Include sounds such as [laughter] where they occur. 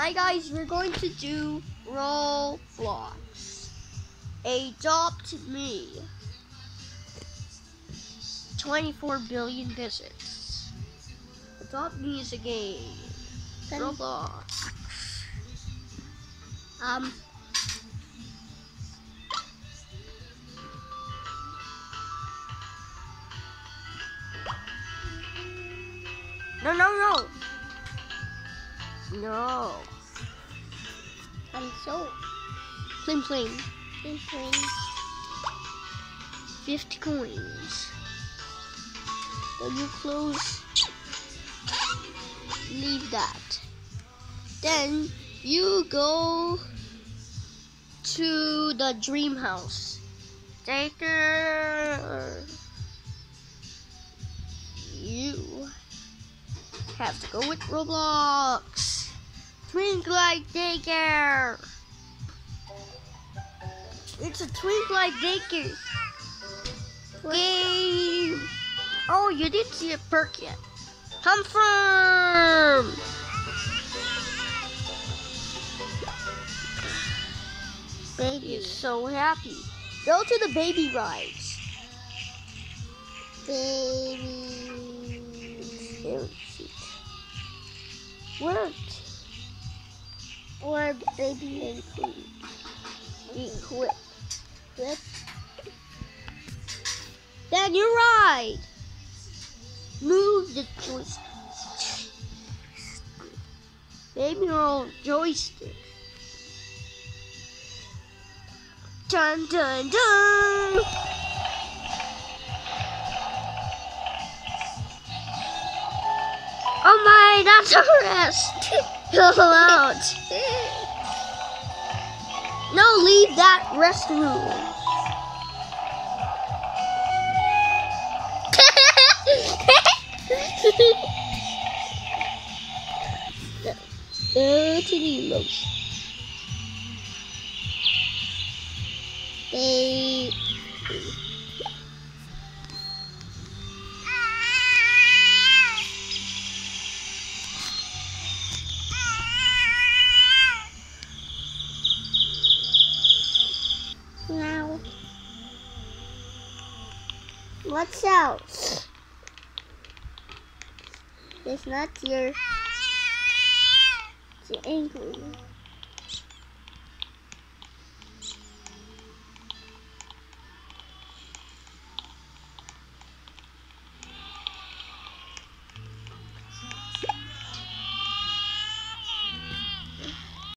Hi guys, we're going to do Roblox. Adopt me. 24 billion visits. Adopt me is a game. Then- Roblox. Um. No, no, no. No. I'm so Pling pling. thinking 50 coins. Then you close. Leave that. Then you go to the dream house. Taker. You have to go with Roblox. Twinklight daycare. It's a twinklight daycare game. Oh, you didn't see a perk yet. Come from. Baby is so happy. Go to the baby rides. baby. Worked. Or baby. Equip. Then you ride. Move the joystick. Baby roll joystick. Dun dun dun. Oh my, that's a rest. [laughs] Go out. No, leave that restroom. Go to the emotion. Baby. What's out. It's not your, it's your angry.